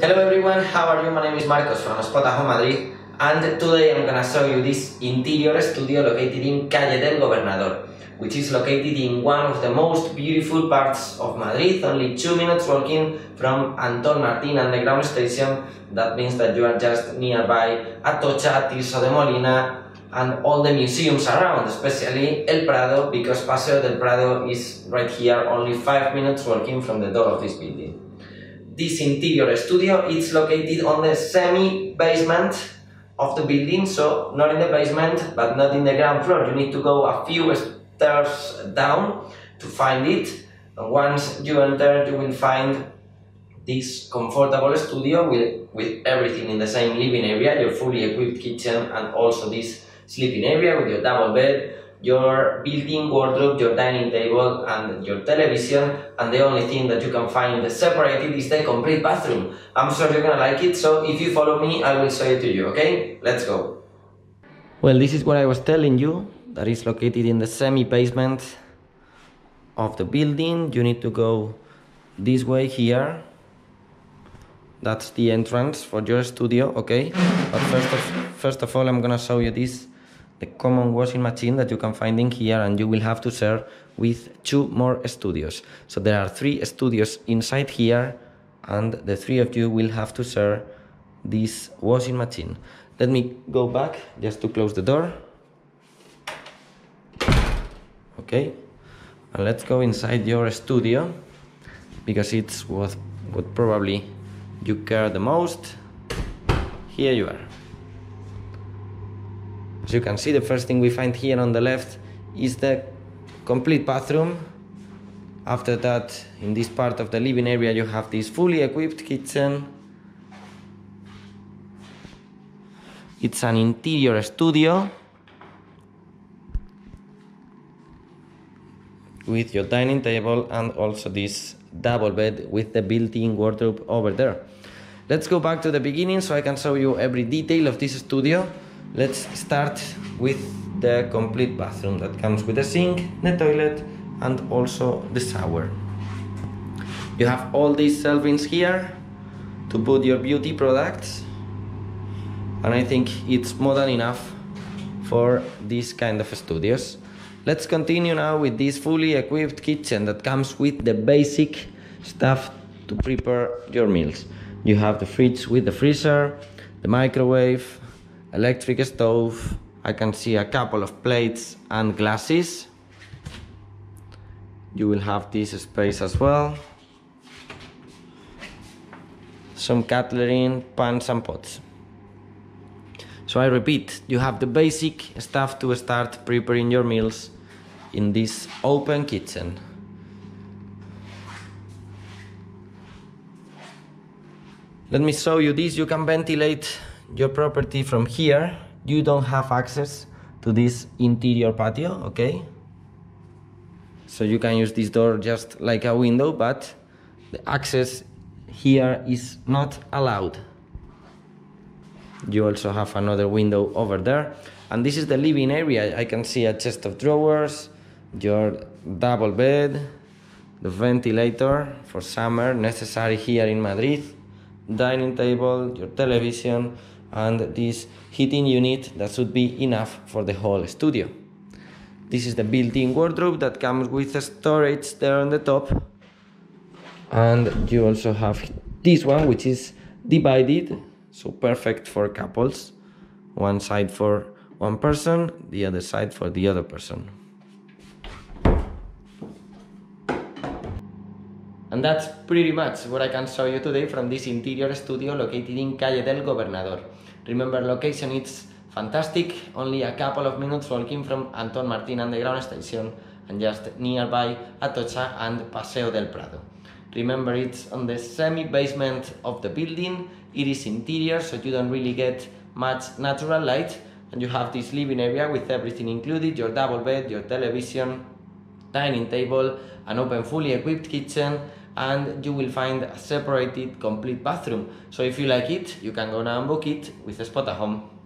Hello everyone, how are you? My name is Marcos from Spotahome Madrid and today I'm gonna show you this interior studio located in Calle del Gobernador which is located in one of the most beautiful parts of Madrid, only two minutes walking from Anton Martin underground station. That means that you are just nearby Atocha, Tirso de Molina and all the museums around, especially El Prado because Paseo del Prado is right here, only five minutes walking from the door of this building this interior studio is located on the semi-basement of the building, so not in the basement, but not in the ground floor. You need to go a few stairs down to find it. And once you enter, you will find this comfortable studio with, with everything in the same living area, your fully equipped kitchen, and also this sleeping area with your double bed, your built-in wardrobe, your dining table, and your television, and the only thing that you can find separated is the complete bathroom. I'm sure you're gonna like it, so if you follow me, I will show it to you, okay? Let's go. Well, this is what I was telling you, that is located in the semi-basement of the building. You need to go this way here. That's the entrance for your studio, okay? But first of, first of all, I'm gonna show you this the common washing machine that you can find in here and you will have to share with two more studios. So there are three studios inside here and the three of you will have to share this washing machine. Let me go back just to close the door. Okay, and let's go inside your studio because it's what, what probably you care the most. Here you are. As you can see, the first thing we find here on the left is the complete bathroom. After that, in this part of the living area, you have this fully equipped kitchen. It's an interior studio with your dining table and also this double bed with the built-in wardrobe over there. Let's go back to the beginning so I can show you every detail of this studio. Let's start with the complete bathroom that comes with the sink, the toilet, and also the shower. You have all these shelvings here to put your beauty products, and I think it's more than enough for this kind of studios. Let's continue now with this fully equipped kitchen that comes with the basic stuff to prepare your meals. You have the fridge with the freezer, the microwave, electric stove. I can see a couple of plates and glasses. You will have this space as well. Some cutlery, pans and pots. So I repeat, you have the basic stuff to start preparing your meals in this open kitchen. Let me show you this. You can ventilate your property from here you don't have access to this interior patio okay? So you can use this door just like a window but the access here is not allowed. You also have another window over there. And this is the living area. I can see a chest of drawers your double bed the ventilator for summer necessary here in madrid dining table your television and this heating unit that should be enough for the whole studio. This is the built-in wardrobe that comes with a storage there on the top. And you also have this one which is divided so perfect for couples. One side for one person the other side for the other person And that's pretty much what I can show you today from this interior studio located in Calle del Gobernador. Remember location it's fantastic, only a couple of minutes walking from Anton Martin underground station and just nearby Atocha and Paseo del Prado. Remember it's on the semi-basement of the building, it is interior so you don't really get much natural light and you have this living area with everything included, your double bed, your television, dining table, an open fully equipped kitchen and you will find a separated complete bathroom. So if you like it, you can go now and book it with a Spotahome.